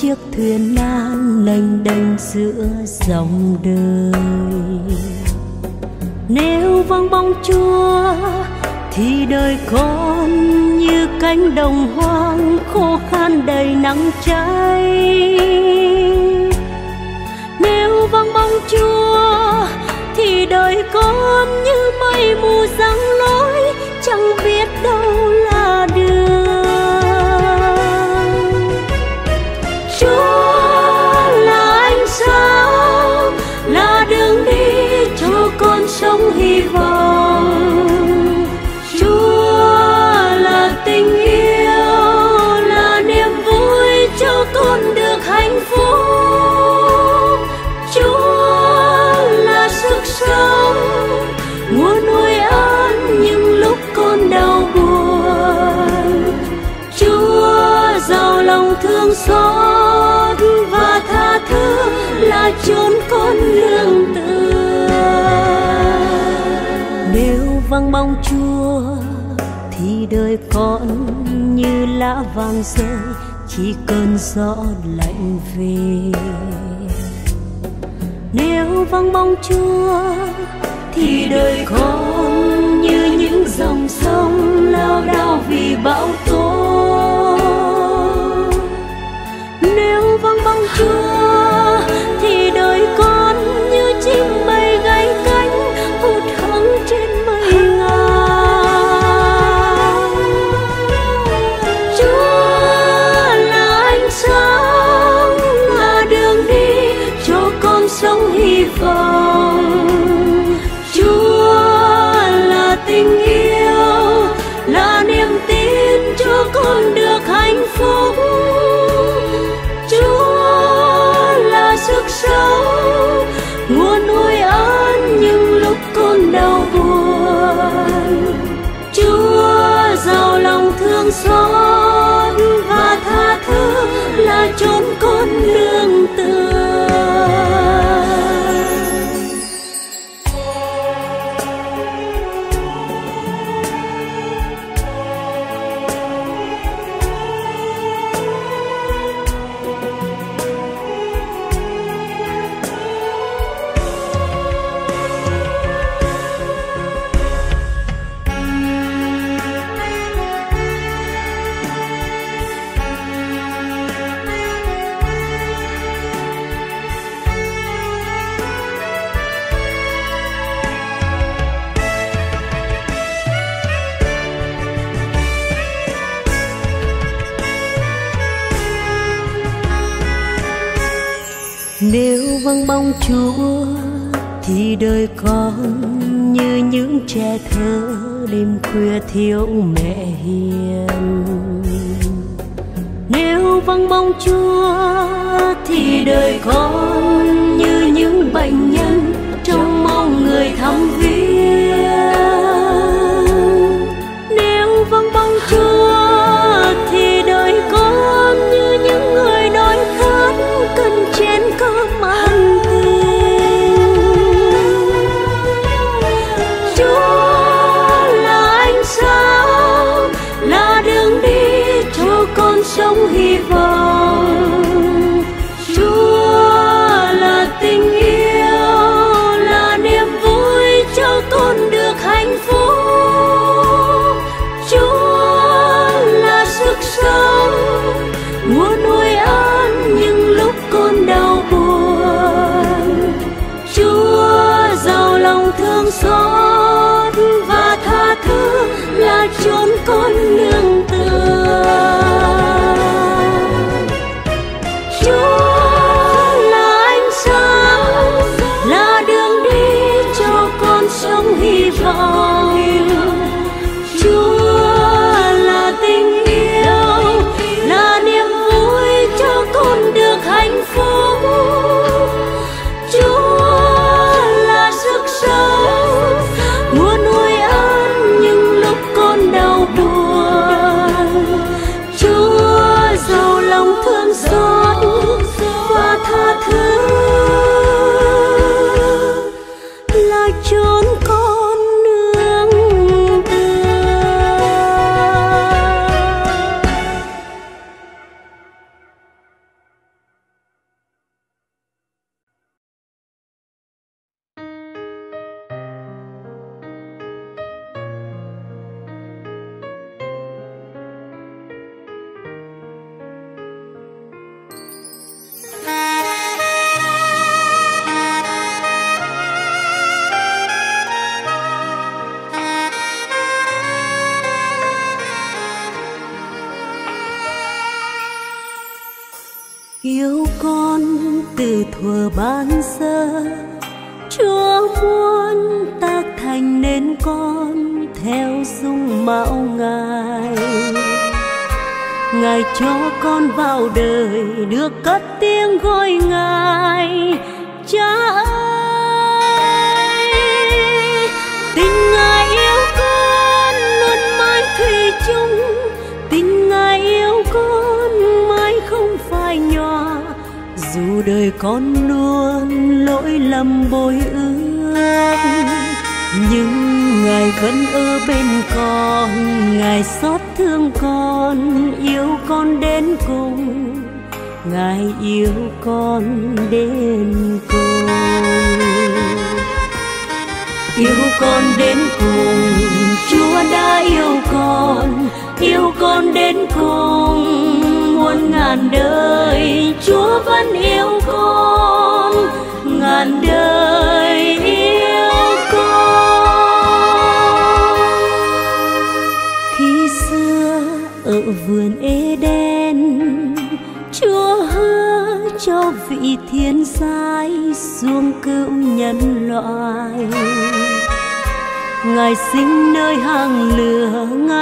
chiếc thuyền nan lênh đênh giữa dòng đời. Nếu vắng bóng chúa thì đời con như cánh đồng hoang, khô khan đầy nắng cháy. Nếu vắng bóng chúa thì đời con như mây mù giăng lối, chẳng biết đâu là đường. vang mong chúa, thì đời con như lá vàng rơi khi cơn gió lạnh về. Nếu vắng bóng chúa, thì đời con như những dòng sông lao đao vì bão tố. Nếu vắng bóng chúa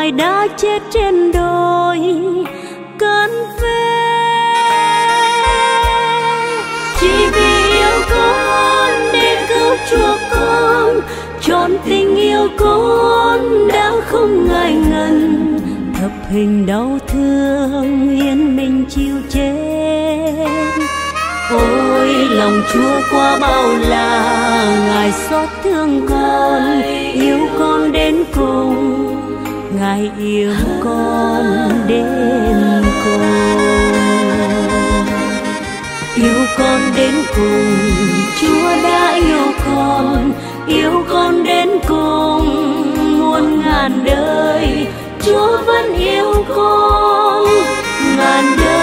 Người đã chết trên đồi, cơn về Chỉ vì yêu con để cứu chuộc con Trọn tình yêu con đã không ngại ngần. Thập hình đau thương yên mình chịu chết. Ôi, lòng chúa qua bao la, ngài xót thương con, yêu con đến cùng ngài yêu con đến cùng. Yêu con đến cùng, chúa đã yêu con. Yêu con đến cùng, muôn ngàn đời, chúa vẫn yêu con. Ngàn đời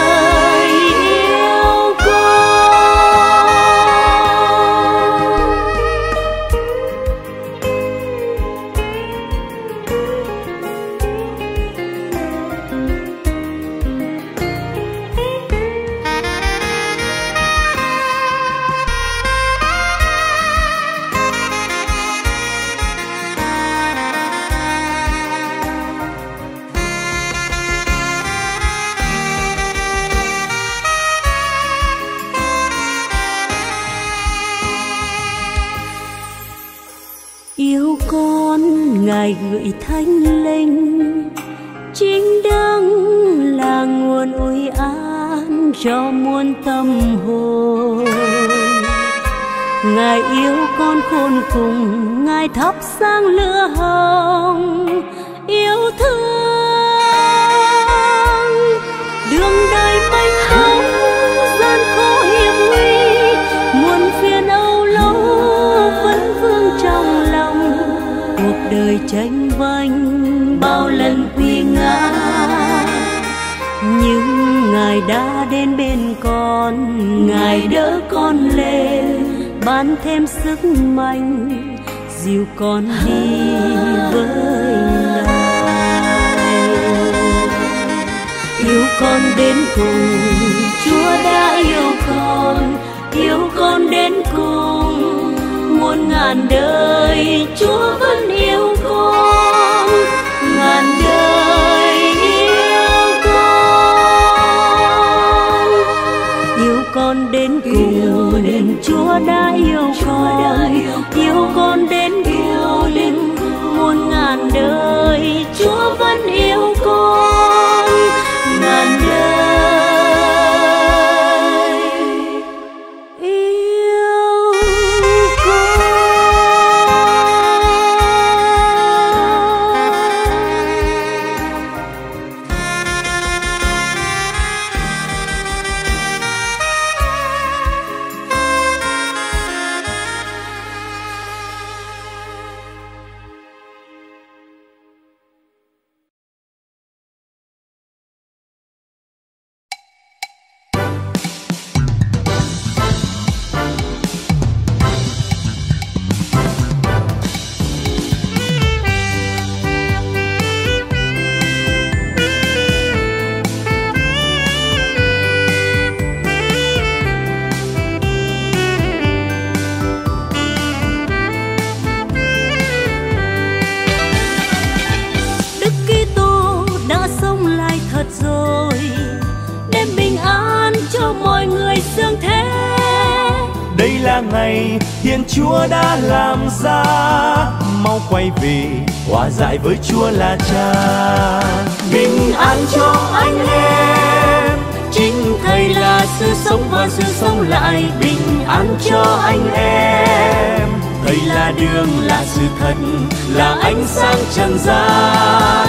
cho muôn tâm hồn. Ngài yêu con khôn cùng ngài thắp sáng lửa hồng. Ngài đỡ con lên ban thêm sức mạnh, dìu con đi với ngài. Yêu con đến cùng, chúa đã yêu con yêu con đến cùng. Muôn ngàn đời, chúa vẫn yêu này, Thiên Chúa đã làm ra. Mau quay về, hòa giải với Chúa là Cha. Bình an cho anh em. Chính thầy là sự sống và sự sống lại. Bình an cho anh em. Thầy là đường, là sự thật, là ánh sáng trần gian.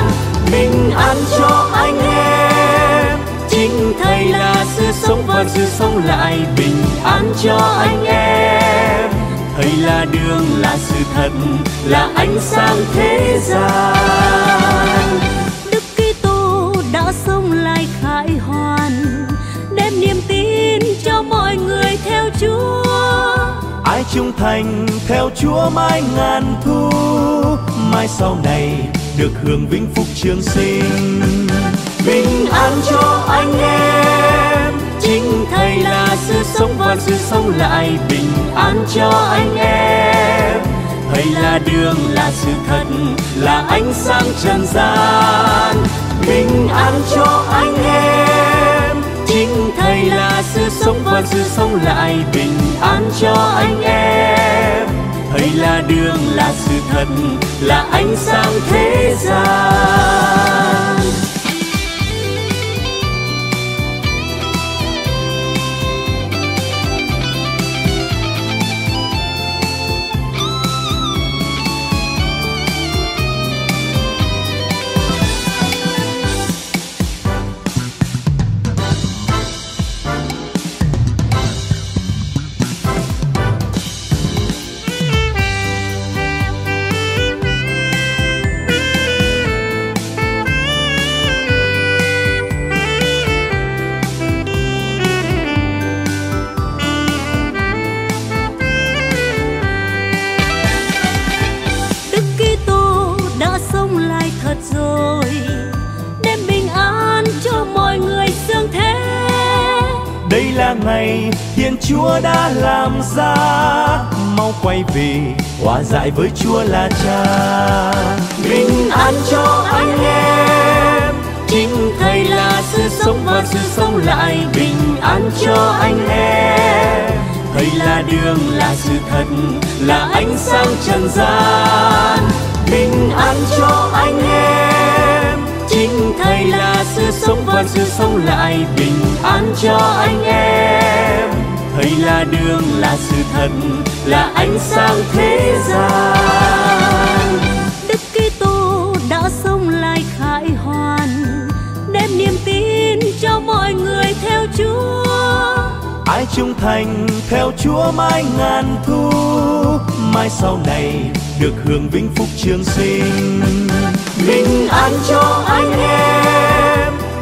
Bình an cho anh em. Chính thầy là sự sống và sự sống lại. Bình an cho anh em thầy là đường là sự thật là ánh sáng thế gian. Đức kitô đã sống lại khải hoàn đem niềm tin cho mọi người theo chúa. Ai trung thành theo chúa mãi ngàn thu mai sau này được hưởng vinh phúc trường sinh. Bình an cho anh em thầy là sự sống và sự sống lại bình an cho anh em? Thầy là đường, là sự thật, là ánh sáng trần gian, bình an cho anh em. Chính thầy là sự sống và sự sống lại bình an cho anh em? Thầy là đường, là sự thật, là ánh sáng thế gian. Chúa đã làm ra. Mau quay về, hòa giải với chúa là cha. Bình an cho anh em. Chính thầy là sự sống và sự sống lại. Bình an cho anh em. Thầy là đường, là sự thật, là ánh sáng trần gian. Bình an cho anh em. Chính thầy là sự sống và sự sống lại. Bình an cho anh em thầy là đường là sự thật là ánh sáng thế gian. Đức kitô đã sống lại khải hoàn đem niềm tin cho mọi người theo chúa. Ai trung thành theo chúa mãi ngàn thu mai sau này được hưởng vinh phúc trường sinh. Bình an cho anh em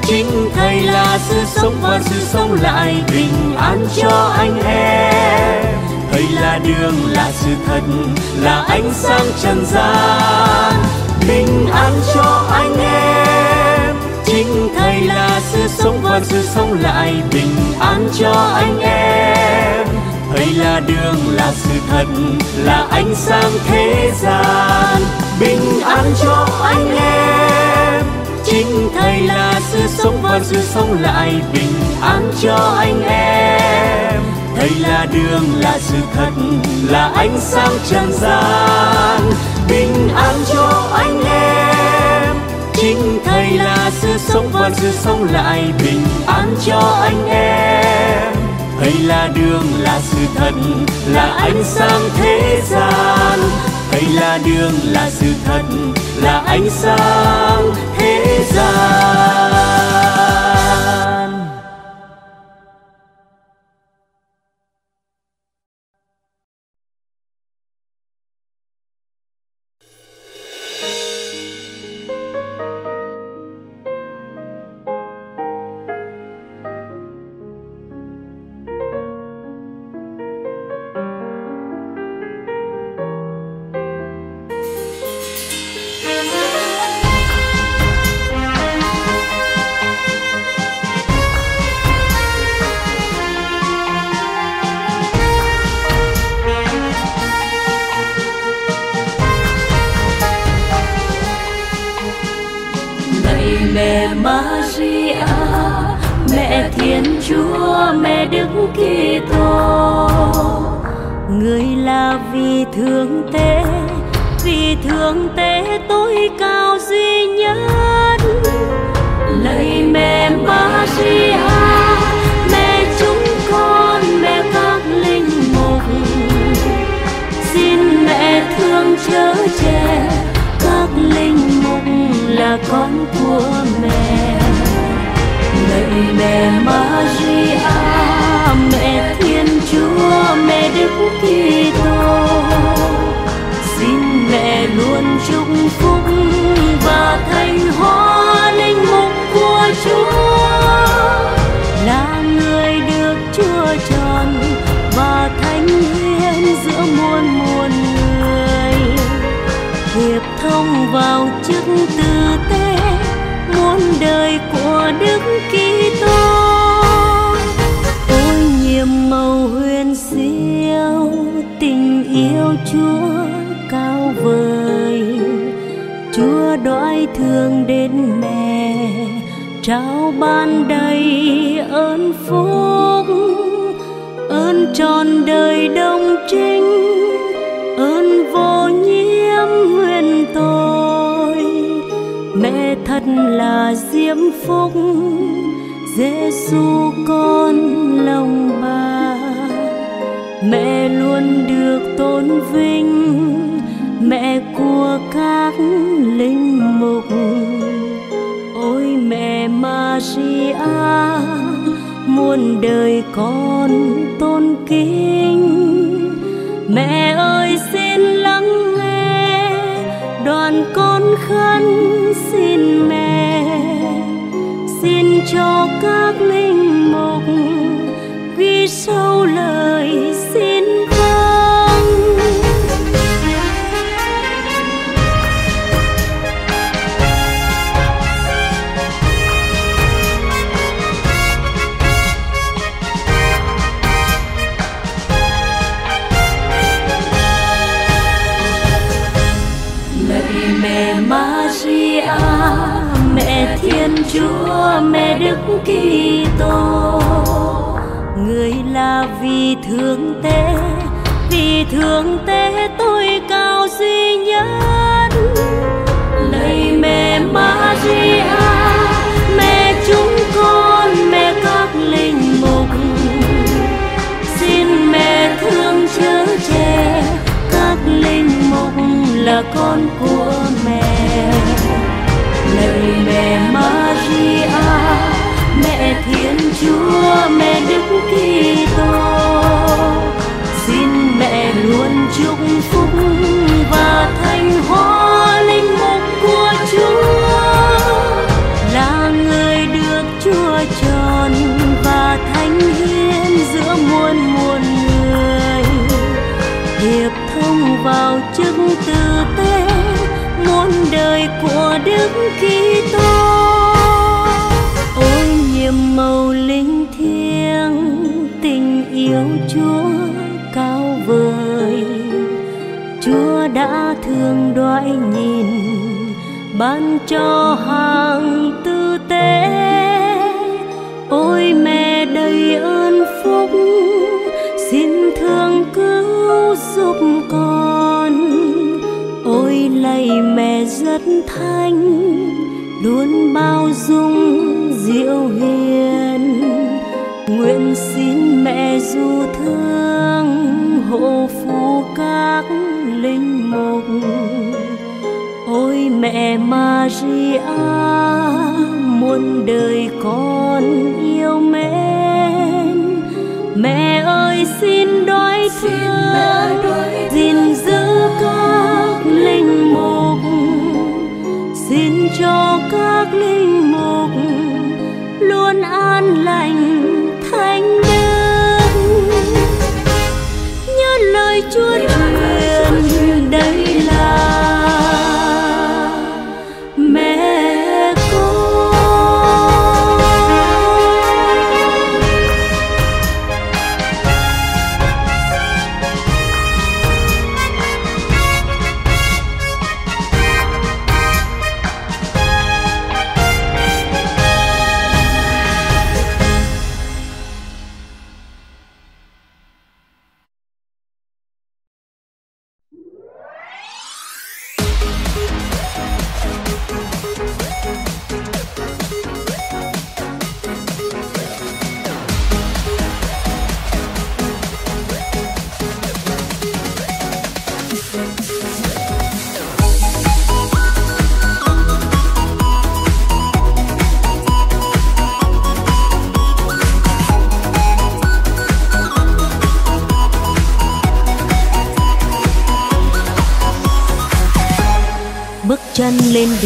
chính thầy là sự sống và sự sống lại bình an cho anh em. Thầy là đường, là sự thật, là ánh sáng trần gian bình an cho anh em. Chính thầy là sự sống và sự sống lại bình an cho anh em. Thầy là đường, là sự thật, là ánh sáng thế gian bình an cho anh em chính thầy là sự sống và sự sống lại bình an cho anh em. Thầy là đường, là sự thật, là ánh sáng trần gian, bình an cho anh em. Chính thầy là sự sống và sự sống lại bình an cho anh em. Thầy là đường, là sự thật, là ánh sáng thế gian. Thầy là đường, là sự thật, là ánh sáng thế gian mẹ Maria à, mẹ Thiên Chúa, mẹ Đức Kitô. Người là vì thương tế, vì thương tế tối cao duy nhất. Lạy mẹ Maria vào chức tử tế, muôn đời của đức kitô. Ôi nhiệm màu huyền siêu tình yêu chúa cao vời. Chúa đói thương đến mẹ, trao ban đầy ơn phúc. Ơn tròn đời đâu là diễm phúc. Giêsu con lòng bà, mẹ luôn được tôn vinh. Mẹ của các linh mục, ôi mẹ Maria, muôn đời con tôn kính. Mẹ ơi, xin lắng nghe đoàn con khấn cho các linh mục ghi sâu lời Chúa mẹ Đức Kitô. Người là vì thương tế vì thương tế tôi cao duy nhất. Lạy mẹ Maria mẹ chúng con, mẹ các linh mục. Xin mẹ thương chớ che các linh mục là con của Chúa mẹ Đức Kitô. Xin mẹ luôn chúc phúc và thanh hóa linh mục của Chúa. Là người được Chúa chọn và thánh hiến giữa muôn muôn người. Hiệp thông vào chức tư tế muôn đời của Đức Kitô nhiệm màu linh thiêng, tình yêu Chúa cao vời. Chúa đã thương đoái nhìn, ban cho hàng tư tế. Ôi mẹ đầy ơn phúc, xin thương cứu giúp con. Ôi lạy mẹ rất thanh, luôn bao dung diệu hiền nguyện xin mẹ du thương hộ phù các linh mục. Ôi mẹ Maria muôn đời con yêu mến. Mẹ ơi xin đói thương gìn giữ các linh mục. Xin cho các linh an lành.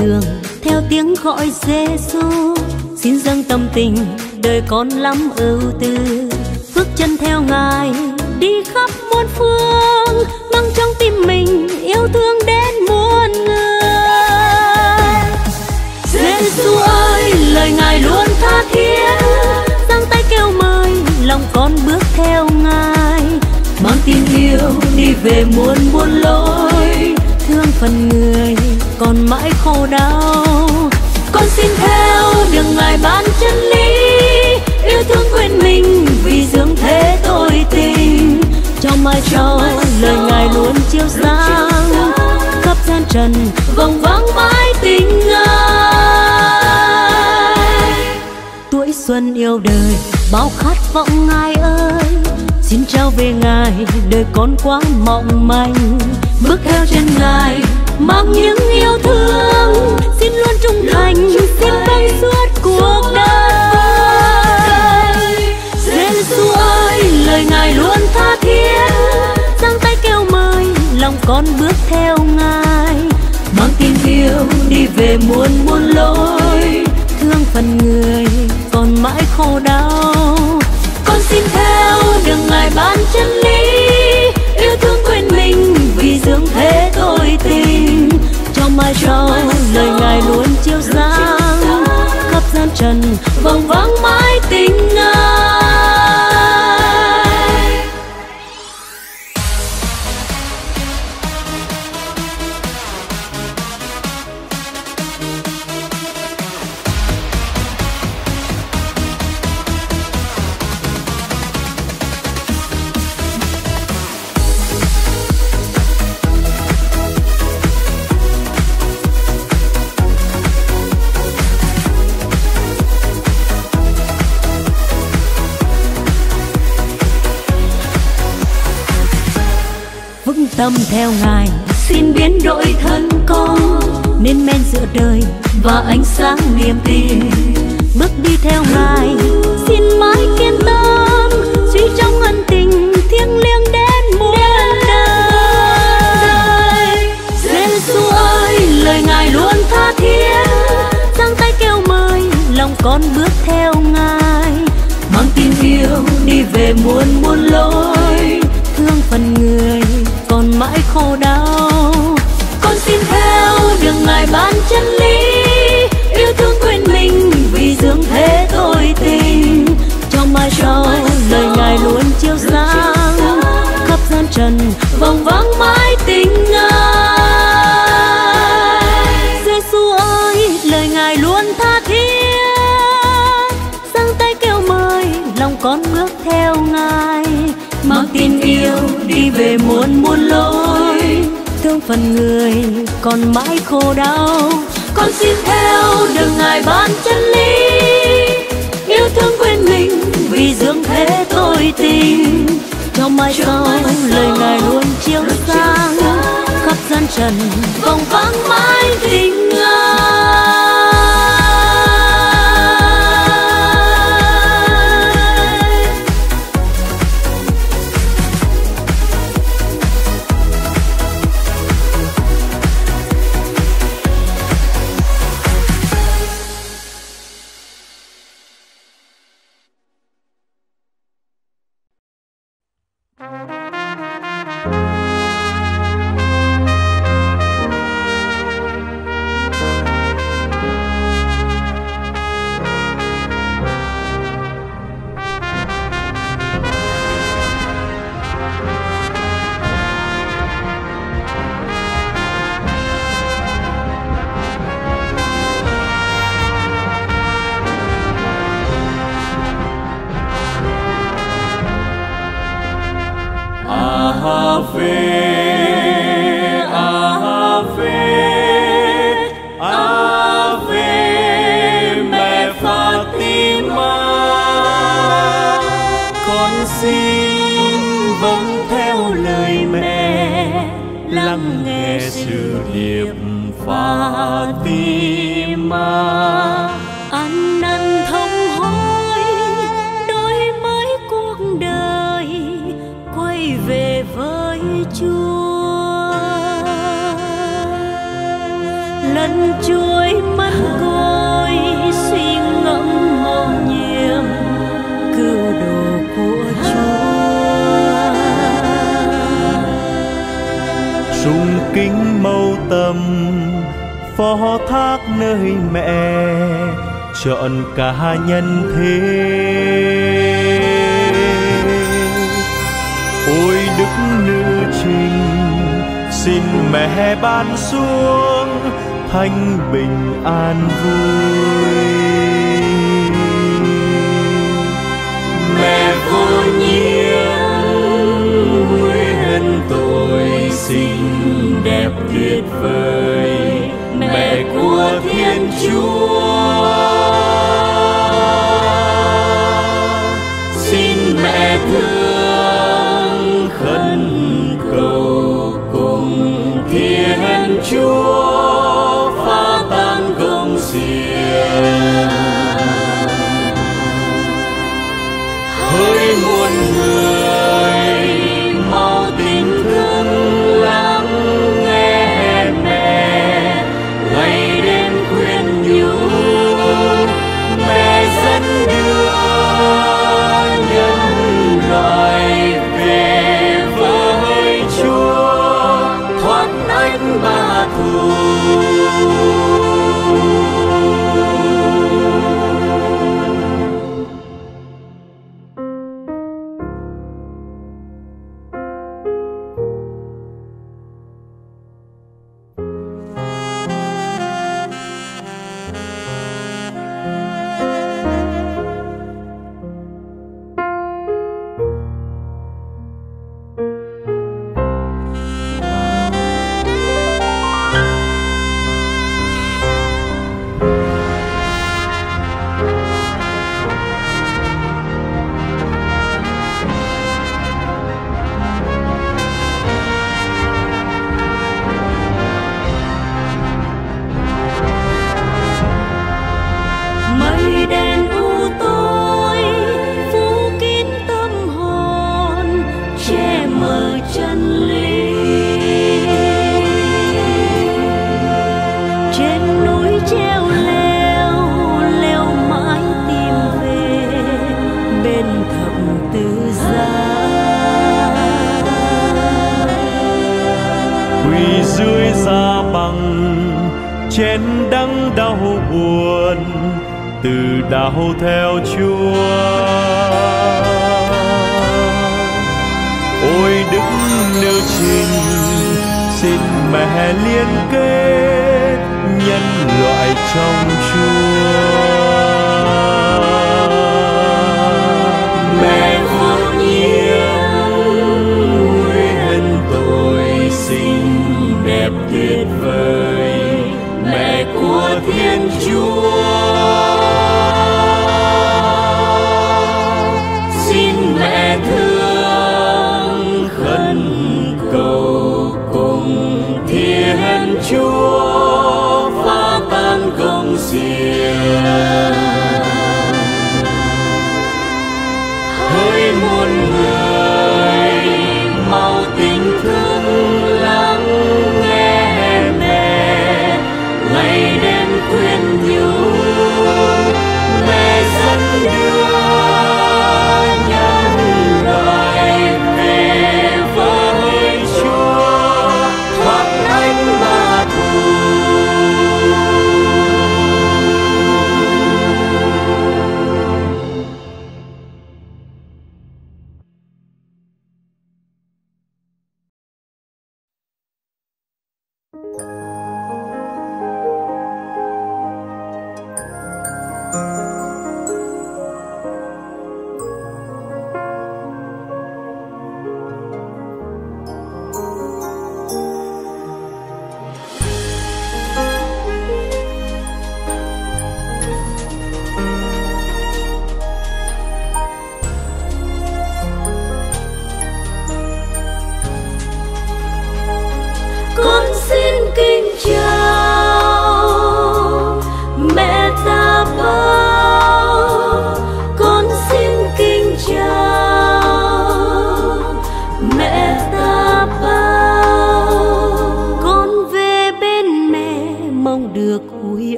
đường, theo tiếng gọi Giêsu xin dâng tâm tình, đời con lắm ưu tư. Bước chân theo ngài, đi khắp muôn phương. Mang trong tim mình yêu thương đến muôn người. Giêsu ơi, lời ngài luôn tha thiết. Giang tay kêu mời, lòng con bước theo ngài. Mang tin yêu đi về muôn muôn lối thương phần người, còn mãi khổ đau. Con xin theo đường ngài ban chân lý, yêu thương quên mình vì dưỡng thế tôi tình. Trong mai sau lời ngài luôn chiếu sáng, khắp gian trần vòng vắng mãi tình ngài. Tuổi xuân yêu đời, bao khát vọng ngài ơi xin trao về ngài, đời con quá mong manh. Bước theo chân ngài, mang những yêu thương. Xin luôn trung thành, xin vâng suốt cuộc đời. Giêsu ơi, lời ngài luôn tha thiết. Giang tay kêu mời, lòng con bước theo ngài. Mang tin yêu đi về muôn muôn lối. Thương phần người còn mãi khổ đau tin xin theo đường ngài ban chân lý. Yêu thương quên mình vì dương thế tôi tình. Trong mai sau lời ngài luôn chiếu sáng. Khắp gian trần, vòng vắng phần người còn mãi khổ đau. Con xin theo đường ngài ban chân lý yêu thương quên mình vì dương thế tôi tình. Trong mai sau lời ngài luôn chiếu sáng. khắp gian trần vòng vắng mãi tình ngài lắng nghe sự điệp pha tim anh tâm, phó thác nơi mẹ chọn cả nhân thế. Ôi đức nữ trinh xin mẹ ban xuống thanh bình an vui. Mẹ vô nhiên xinh đẹp tuyệt vời, mẹ của thiên chúa. Xin mẹ thương khẩn cầu cùng thiên chúa. mẹ liên kết nhân loại trong chúa.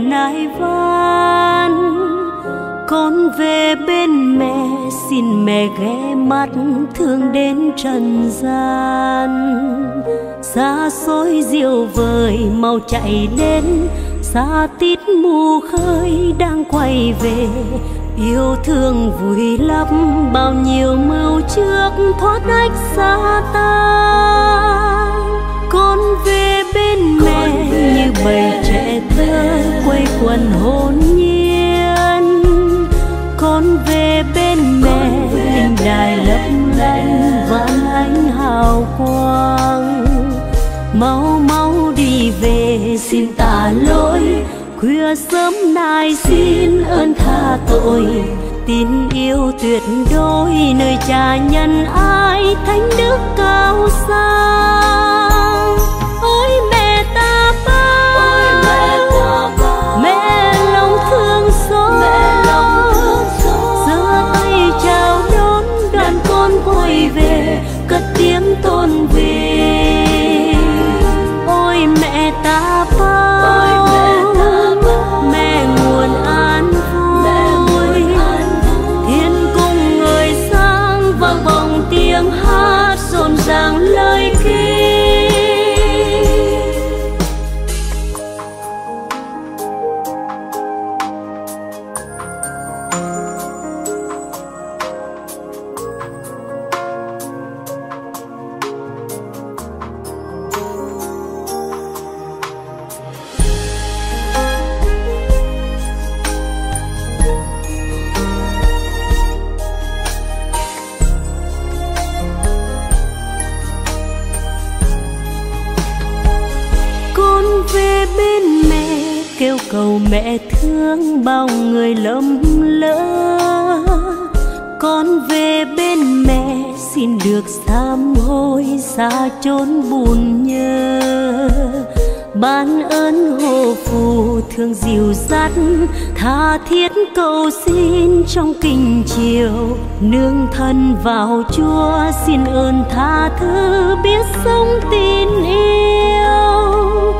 nai van. Con về bên mẹ, xin mẹ ghé mắt thương đến trần gian. Xa xôi diệu vời mau chạy đến, xa tít mù khơi đang quay về. Yêu thương vui lắm, bao nhiêu mưu trước thoát ách xa ta con về bên mẹ như bầy trẻ thơ quay quần hồn nhiên. Con về bên mẹ linh đài lấp lánh vạn ánh hào quang. Mau mau đi về xin tả lỗi. Khuya sớm nay xin ơn tha tội. Tin yêu tuyệt đối nơi cha nhân ai thánh đức cao sang tôn vinh. Chốn buồn nhớ. Ban ơn hộ phù thương dìu dắt tha thiết cầu xin trong kinh chiều. Nương thân vào chúa xin ơn tha thứ biết sống tin yêu.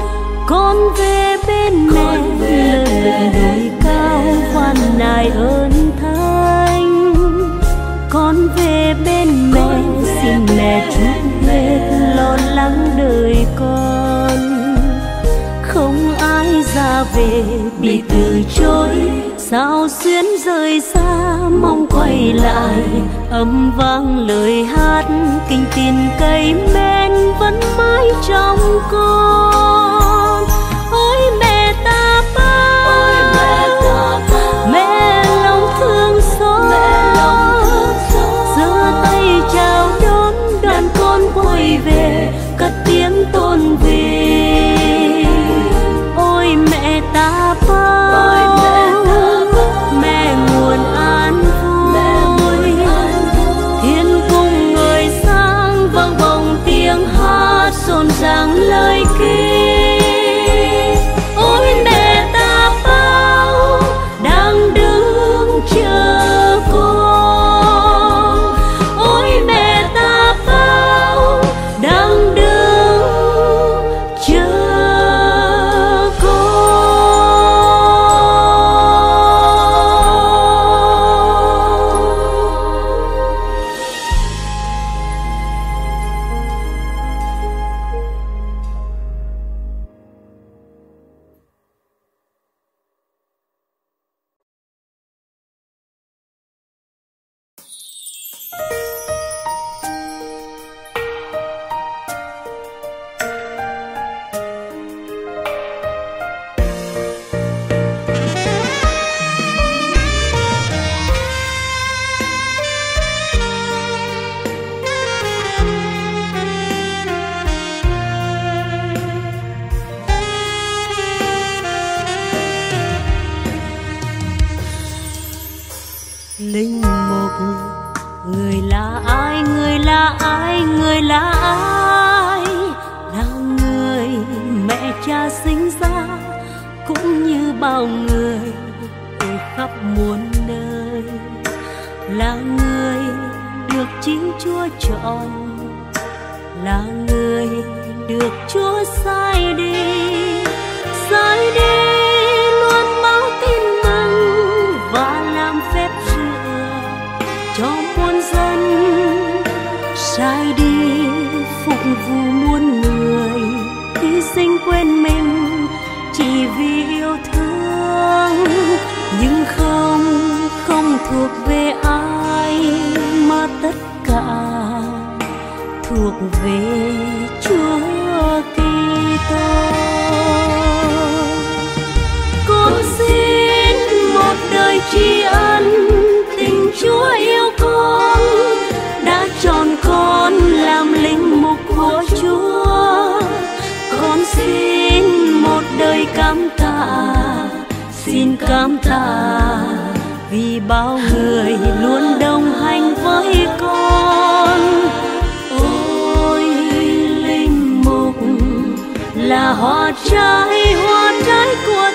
Con về bên mẹ lửng đồi cao van nài ơn lo lắng đời con. Không ai ra về bị từ chối. Sao xuyến rời xa mong quay lại. Âm vang lời hát, kinh tin cây men vẫn mãi trong con. Muôn nơi là người được chính chúa chọn, là người được chúa sai đi. Sai đi thuộc về ai mà tất cả thuộc về Chúa Kitô. Con xin một đời tri ân tình Chúa yêu con đã chọn con làm linh mục của Chúa. Con xin một đời cảm tạ, xin cảm tạ vì bao người luôn đồng hành với con. Ôi, linh mục là hoa trái hoa trái của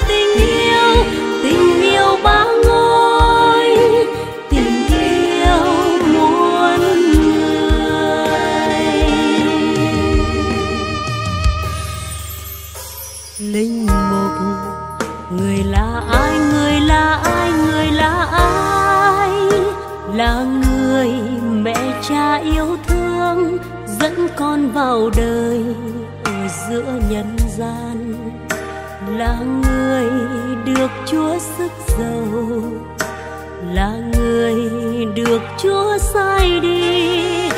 bao vào đời ở giữa nhân gian. Là người được chúa sức giàu, là người được chúa sai đi.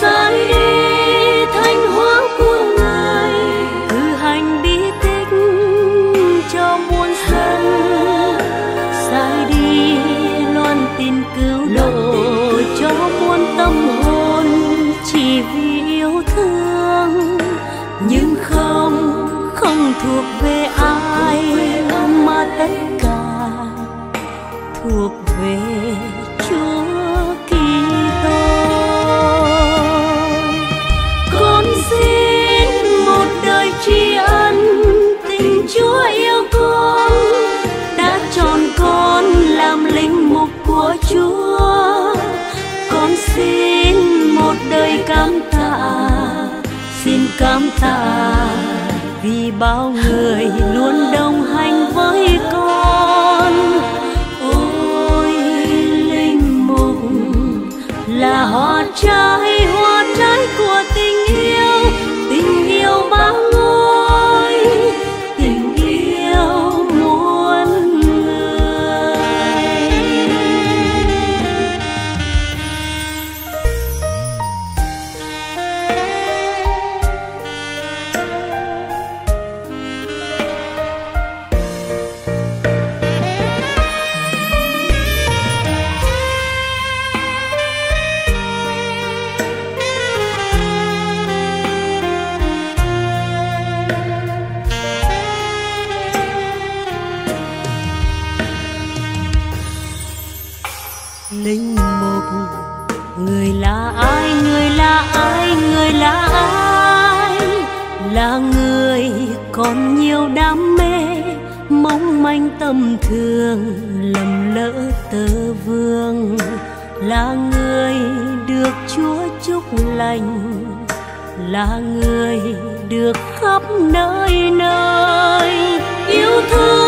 Sai đi thanh hóa của bao người luôn đồng linh mục. Người là ai, người là ai, người là ai? Là người còn nhiều đam mê, mong manh tâm thường lầm lỡ tơ vương. Là người được chúa chúc lành, là người được khắp nơi nơi. Yêu thương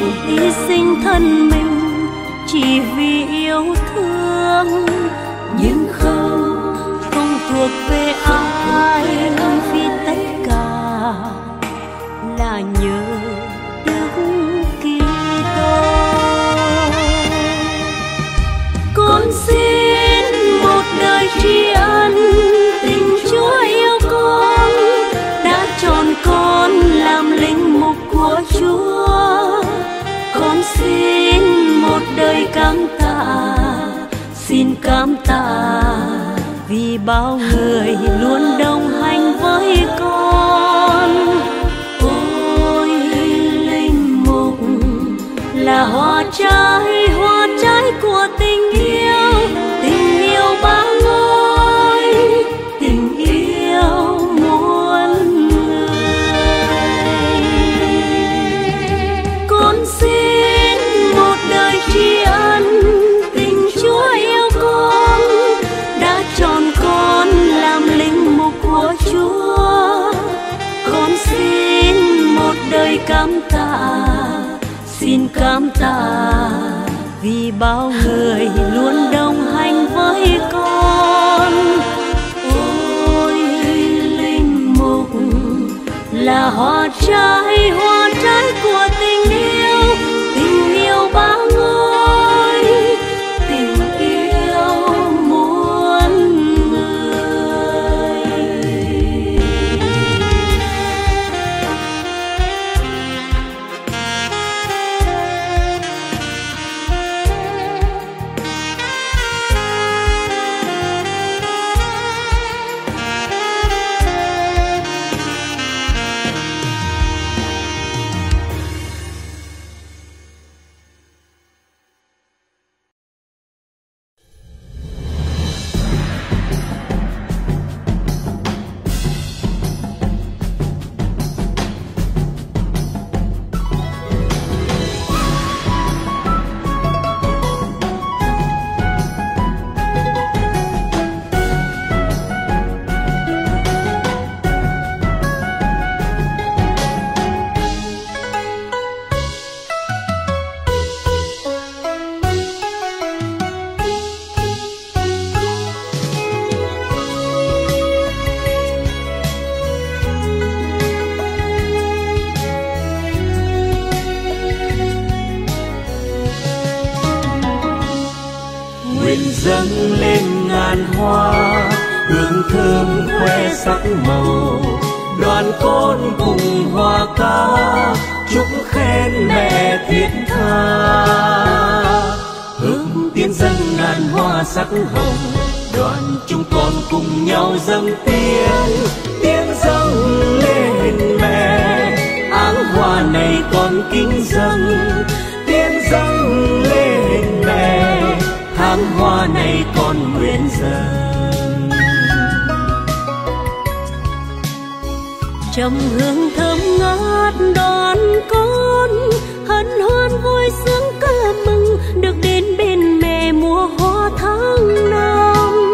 phúc hy sinh thân mình chỉ vì yêu thương. Nhưng không không thuộc về ai vì tất cả là nhớ cảm tạ, xin cảm tạ vì bao người luôn đồng hành với con. Ôi linh mục là hoa trái hoa hoa nguyện dâng lên ngàn hoa, hương thơm khoe sắc màu. Đoàn con cùng hoa ca, chúc khen mẹ thiết tha. Hương tiên dân ngàn hoa sắc hồng, đoàn chúng con cùng nhau dâng tiếng tiếng dâng lên mẹ, áng hoa này con kính dâng. Tháng hoa này con nguyện dâng trong hương thơm ngát đón con, hân hoan vui sướng ca mừng được đến bên mẹ mùa hoa tháng năm.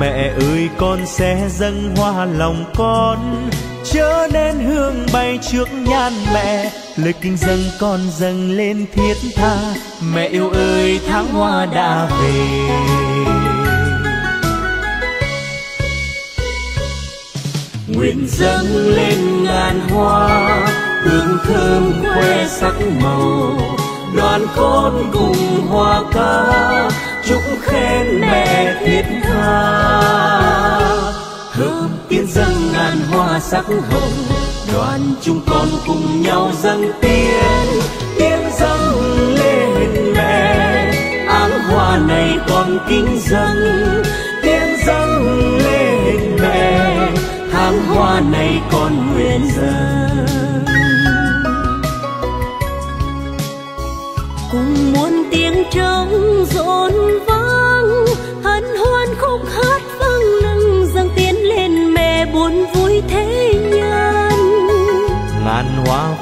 Mẹ ơi, con sẽ dâng hoa lòng con, chớ nên hương bay trước nhan mẹ lời kinh dâng con dâng lên thiết tha, mẹ yêu ơi, tháng hoa đã về. Nguyện dâng lên ngàn hoa, hương thơm khoe sắc màu. Đoàn con cùng hoa ca, chúc khen mẹ thiết tha. Thơm tiên dâng ngàn hoa sắc hồng đoàn chúng con cùng nhau dâng tiên tiên dâng lên mẹ. Áng hoa này con kính dâng tiên dâng lên mẹ. Tháng hoa này con nguyện dâng.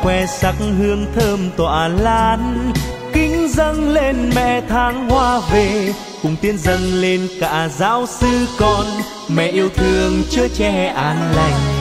Khoe sắc hương thơm tỏa lan, kính dâng lên mẹ tháng hoa về, cùng tiên dâng lên cả giáo sư con. Mẹ yêu thương chứa che an lành.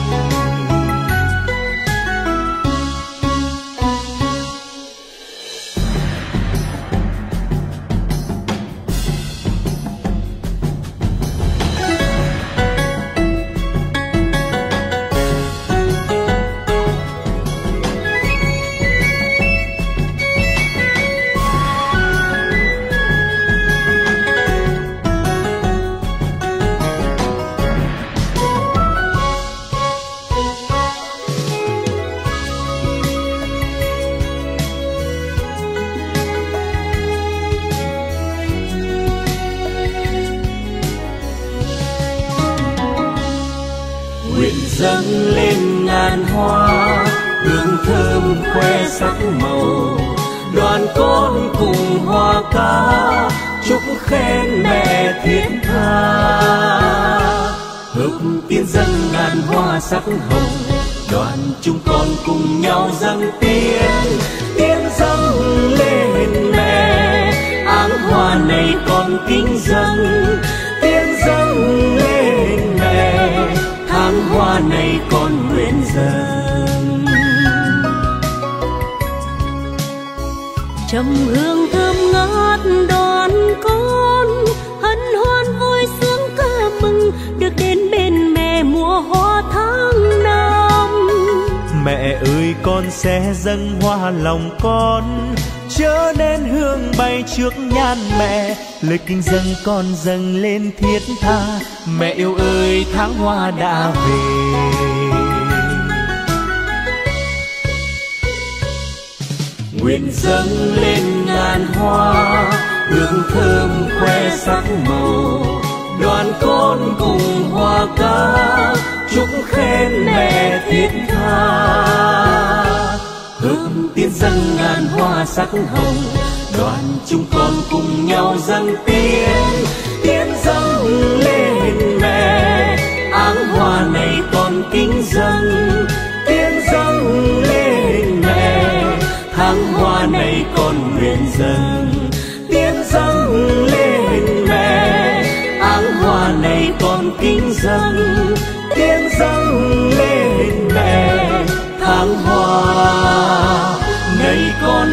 Trầm hương thơm ngát đón con, hân hoan vui sướng ca mừng được đến bên mẹ mùa hoa tháng năm. Mẹ ơi, con sẽ dâng hoa lòng con, chớ nên hương bay trước nhan mẹ. Lời kinh dâng con dâng lên thiết tha, mẹ yêu ơi, tháng hoa đã về. Nguyện dâng lên ngàn hoa, hương thơm khoe sắc màu. Đoàn con cùng hoa ca, chúc khen mẹ thiết tha. Hương tiên dâng ngàn hoa sắc hồng, đoàn chúng con cùng nhau dâng tiên. Tiên dâng lên mẹ, áng hoa này con kính dâng. Nay con nguyện dâng tiếng dâng lên mẹ. Áng hoa này con kính dâng tiếng dâng lên mẹ. Tháng hoa này con